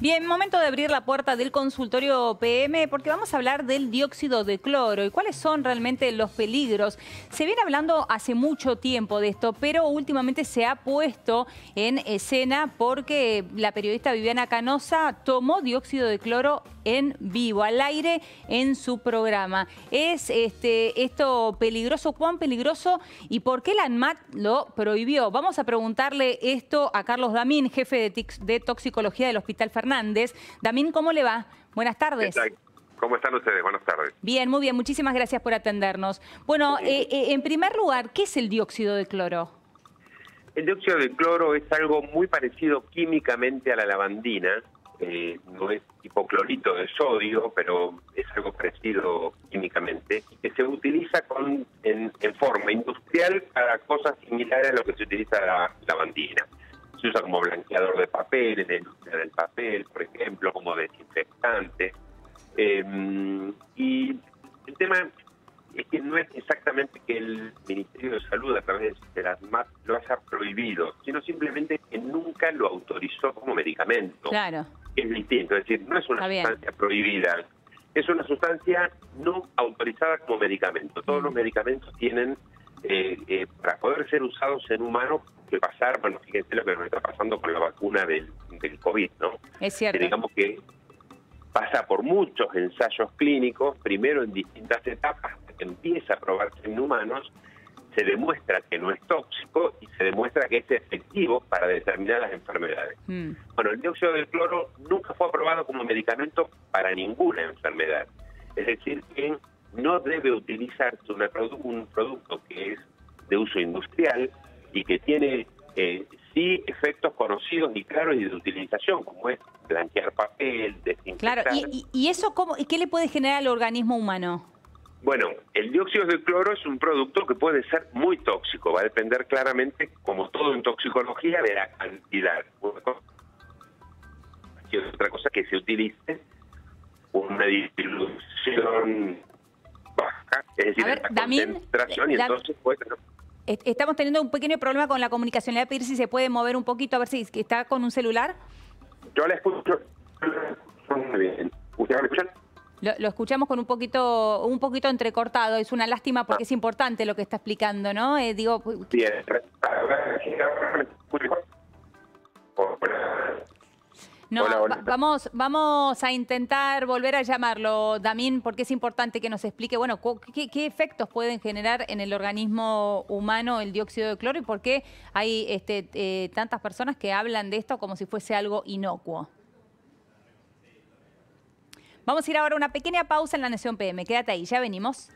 Bien, momento de abrir la puerta del consultorio PM porque vamos a hablar del dióxido de cloro y cuáles son realmente los peligros. Se viene hablando hace mucho tiempo de esto, pero últimamente se ha puesto en escena porque la periodista Viviana Canosa tomó dióxido de cloro en vivo, al aire, en su programa. ¿Es este, esto peligroso? ¿Cuán peligroso? ¿Y por qué la ANMAT lo prohibió? Vamos a preguntarle esto a Carlos Damín, jefe de, toxicología del Hospital Fernández. Damín, ¿cómo le va? Buenas tardes. ¿Cómo están ustedes? Buenas tardes. Bien, muy bien. Muchísimas gracias por atendernos. Bueno, eh, eh, en primer lugar, ¿qué es el dióxido de cloro? El dióxido de cloro es algo muy parecido químicamente a la lavandina, eh, no es hipoclorito de sodio, pero es algo parecido químicamente, que se utiliza con, en, forma industrial para cosas similares a lo que se utiliza la lavandina. Se usa como blanqueador de papel, en la industria del papel, por ejemplo, como desinfectante. Em, y el tema es que no es exactamente que el Ministerio de Salud a través de las MAP lo haya prohibido, sino simplemente que nunca lo autorizó como medicamento. Claro es distinto, es decir, no es una sustancia prohibida, es una sustancia no autorizada como medicamento. Todos los mm. medicamentos tienen, eh, eh, para poder ser usados en humanos, que pasar, bueno, fíjense lo que nos está pasando con la vacuna del, del COVID, ¿no? Es cierto. digamos que pasa por muchos ensayos clínicos, primero en distintas etapas, que empieza a probarse en humanos, se demuestra que no es tóxico y se demuestra que es efectivo para determinadas enfermedades. Mm. Bueno, el dióxido de cloro nunca fue aprobado como medicamento para ninguna enfermedad. Es decir, que no debe utilizarse un producto que es de uso industrial y que tiene eh, sí efectos conocidos y claros y de utilización, como es blanquear papel, desinfectar. Claro, ¿y, y eso cómo, y qué le puede generar al organismo humano? Bueno, el dióxido de cloro es un producto que puede ser muy tóxico, va a depender claramente, como todo en toxicología, de la cantidad. Y otra cosa que se utilice una distribución baja, es decir, a ver, la concentración, y entonces puede... Estamos teniendo un pequeño problema con la comunicación. Le voy a pedir si se puede mover un poquito, a ver si está con un celular. Yo la escucho muy bien. ¿Ustedes me escuchan? Lo, escuchamos con un poquito un poquito entrecortado. Es una lástima porque es importante lo que está explicando, ¿no? Eh, digo... No, vamos, vamos a intentar volver a llamarlo, Damín, porque es importante que nos explique, bueno, qué, efectos pueden generar en el organismo humano el dióxido de cloro y por qué hay este, eh, tantas personas que hablan de esto como si fuese algo inocuo. Vamos a ir ahora a una pequeña pausa en la Nación PM. Quédate ahí, ya venimos.